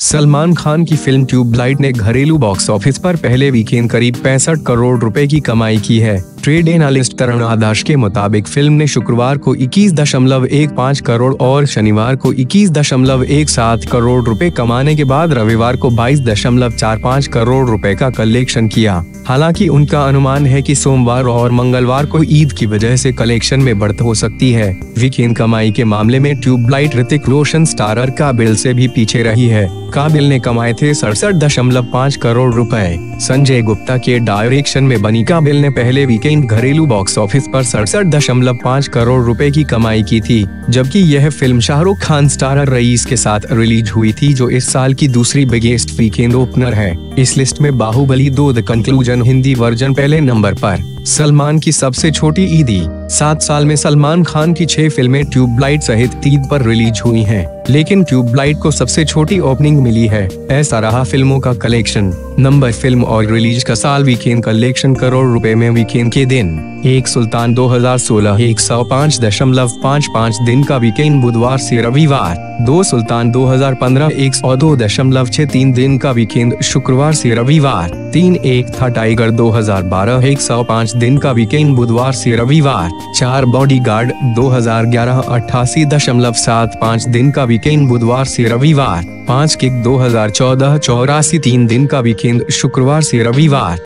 सलमान खान की film tubelight ने घरेलू बॉक्स ऑफ़िस पर पहले वीकेंड करीब पैंसठ करोड़ रुपए की कमाई की है। ट्रेड एनालिस्ट तरुण आदर्श के मुताबिक फ़िल्म ने शुक्रवार को इक्कीस दशमलव एक पाँच करोड़ और शनिवार को इक्कीस दशमलव एक सात करोड़ रुपए कमाने के बाद रविवार को बाईस दशमलव चार पाँच करोड़ रुपए का कलेक्शन किया। हालाँकि उनका अनुमान है कि सोमवार और मंगलवार को ईद की वजह से कलेक्शन में बढ़त हो सकती है। वीकेंड कमाई के मामले में ट्यूबलाइट ऋतिक रोशन स्टारर का बिल से भी पीछे रही है। काबिल ने कमाए थे सड़सठ करोड़ रुपए। संजय गुप्ता के डायरेक्शन में बनी काबिल ने पहले वीकेंड घरेलू बॉक्स ऑफ़िस पर सड़सठ दशमलव पाँच करोड़ रुपए की कमाई की थी, जबकि यह फ़िल्म शाहरुख खान स्टारर रईस के साथ रिलीज़ हुई थी, जो इस साल की दूसरी बिगेस्ट वीकेंड ओपनर है। इस लिस्ट में बाहुबली दो द कंक्लूजन हिंदी वर्जन पहले नंबर पर, सलमान की सबसे छोटी ईदी सात साल में सलमान खान की छह फ़िल्में ट्यूबलाइट सहित तीन पर रिलीज़ हुई हैं, लेकिन ट्यूबलाइट को सबसे छोटी ओपनिंग मिली है ऐसा रहा फ़िल्मों का कलेक्शन। नंबर फ़िल्म और रिलीज़ का साल वीकेंड कलेक्शन करोड़ रुपए में वीकेंड के दिन। एक सुल्तान 2016 एक सौ पाँच दशमलव पाँच पाँच दिन का वीकेंड बुधवार से रविवार। दो सुल्तान 2015 एक सौ दो दशमलव छह तीन दिन का वीकेंड शुक्रवार से रविवार। तीन एक था टाइगर 2012 एक सौ पाँच दिन का वीकेंड बुधवार से रविवार। चार बॉडीगार्ड गार्ड दो हज़ार ग्यारह अट्ठासी दशमलव सात पाँच दिन का वीकेंड बुधवार से रविवार, पाँच किक 2014 चौरासी तीन दिन का वीकेंड शुक्रवार से रविवार।